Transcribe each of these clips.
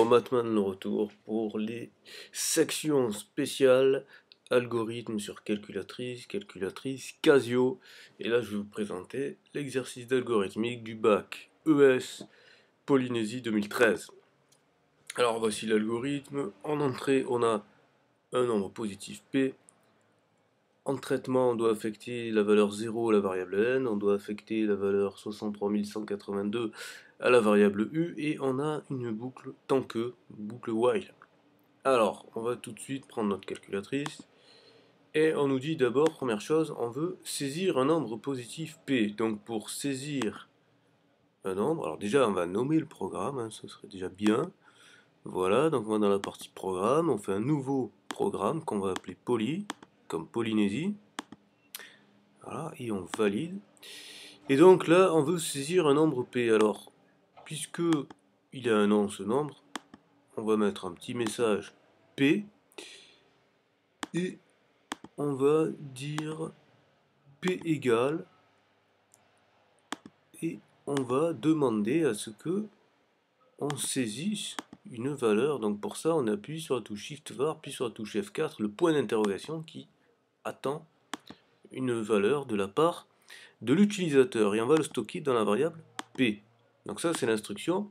Alors, maintenant le retour pour les sections spéciales algorithme sur calculatrice, calculatrice, Casio. Et là, je vais vous présenter l'exercice d'algorithmique du bac ES Polynésie 2013. Alors, voici l'algorithme. En entrée, on a un nombre positif P. En traitement, on doit affecter la valeur 0 à la variable n, on doit affecter la valeur 63182 à la variable u, et on a une boucle tant que, boucle while. Alors, on va tout de suite prendre notre calculatrice, et on nous dit d'abord, première chose, on veut saisir un nombre positif P. Donc pour saisir un nombre, alors déjà on va nommer le programme, hein, ce serait déjà bien. Voilà, donc on va dans la partie programme, on fait un nouveau programme qu'on va appeler Poly, comme Polynésie. Voilà, et on valide. Et donc là, on veut saisir un nombre P. Alors, puisque il a un nom ce nombre, on va mettre un petit message P. Et on va dire P égale et on va demander à ce que on saisisse une valeur. Donc pour ça, on appuie sur la touche Shift var, puis sur la touche F4, le point d'interrogation qui attend une valeur de la part de l'utilisateur. Et on va le stocker dans la variable P. Donc ça, c'est l'instruction.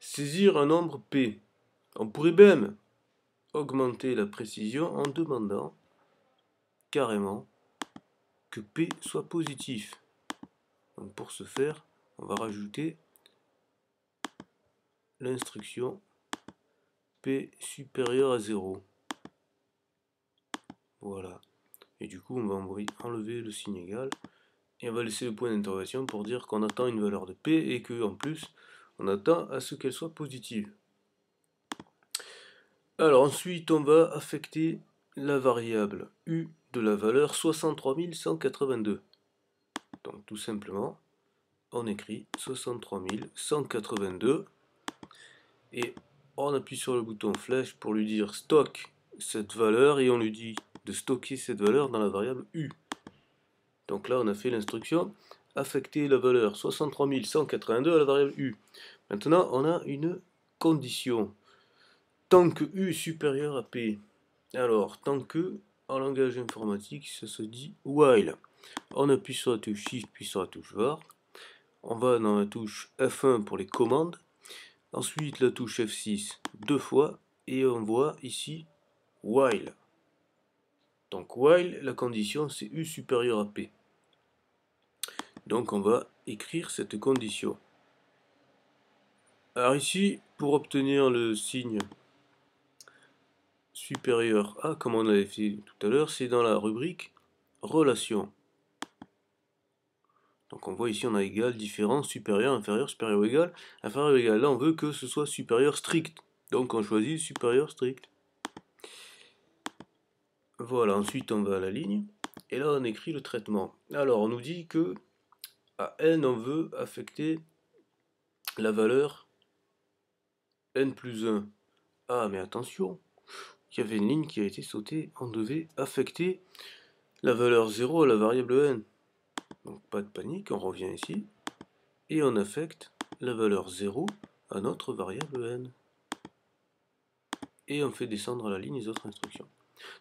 Saisir un nombre P. On pourrait même augmenter la précision en demandant carrément que P soit positif. Pour ce faire, on va rajouter l'instruction P supérieur à 0. Voilà. Et du coup, on va enlever le signe égal. Et on va laisser le point d'interrogation pour dire qu'on attend une valeur de P et que en plus, on attend à ce qu'elle soit positive. Alors ensuite, on va affecter la variable U de la valeur 63182. Donc tout simplement, on écrit 63182 et on appuie sur le bouton flèche pour lui dire stock cette valeur et on lui dit de stocker cette valeur dans la variable U. Donc là on a fait l'instruction affecter la valeur 63182 à la variable U. Maintenant on a une condition. Tant que U est supérieur à P. Alors tant que en langage informatique, ça se dit while. On appuie sur la touche Shift puis sur la touche VAR. On va dans la touche F1 pour les commandes. Ensuite la touche F6 deux fois et on voit ici while. Donc while, la condition c'est U supérieur à P. Donc on va écrire cette condition. Alors ici, pour obtenir le signe supérieur à, comme on l'avait fait tout à l'heure, c'est dans la rubrique relation. Donc on voit ici on a égal, différent, supérieur, inférieur, supérieur égal, inférieur égal. Là on veut que ce soit supérieur strict. Donc on choisit supérieur strict. Voilà, ensuite on va à la ligne. Et là on écrit le traitement. Alors on nous dit que à n on veut affecter la valeur n plus 1. Ah mais attention, il y avait une ligne qui a été sautée, on devait affecter la valeur 0 à la variable n. Donc pas de panique, on revient ici, et on affecte la valeur 0 à notre variable n. Et on fait descendre la ligne les autres instructions.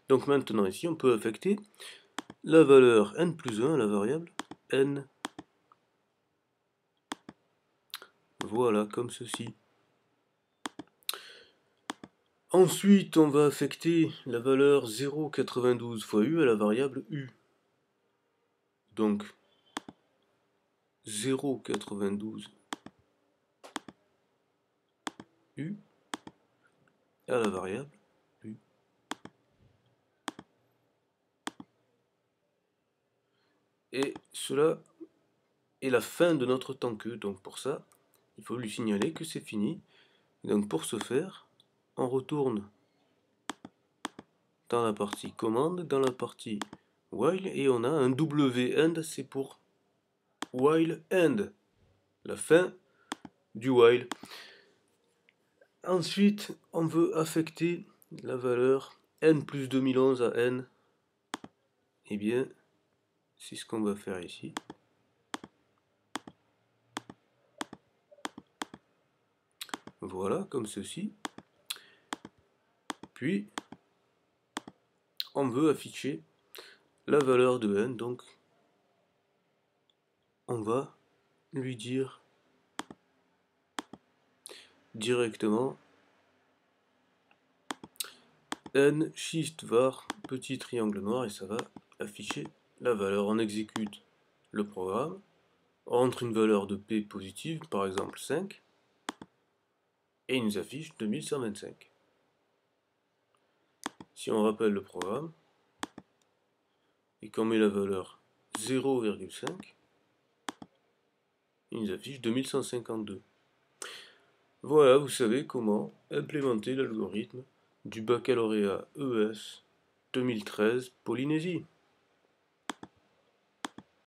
Donc maintenant ici, on peut affecter la valeur n plus 1 à la variable n. Voilà, comme ceci. Ensuite, on va affecter la valeur 0,92 fois u à la variable u. Donc, 0,92 u à la variable u. Et cela est la fin de notre temps que. Donc pour ça, il faut lui signaler que c'est fini. Donc pour ce faire, on retourne dans la partie commande, dans la partie while, et on a un W end, c'est pour while end, la fin du while. Ensuite, on veut affecter la valeur n plus 2011 à n. Eh bien, c'est ce qu'on va faire ici. Voilà, comme ceci. Puis, on veut afficher la valeur de n, donc on va lui dire directement n shift var petit triangle noir et ça va afficher la valeur. On exécute le programme, on entre une valeur de p positive, par exemple 5, et il nous affiche 2125. Si on rappelle le programme, et qu'on met la valeur 0,5, il nous affiche 2152. Voilà, vous savez comment implémenter l'algorithme du baccalauréat ES 2013 Polynésie.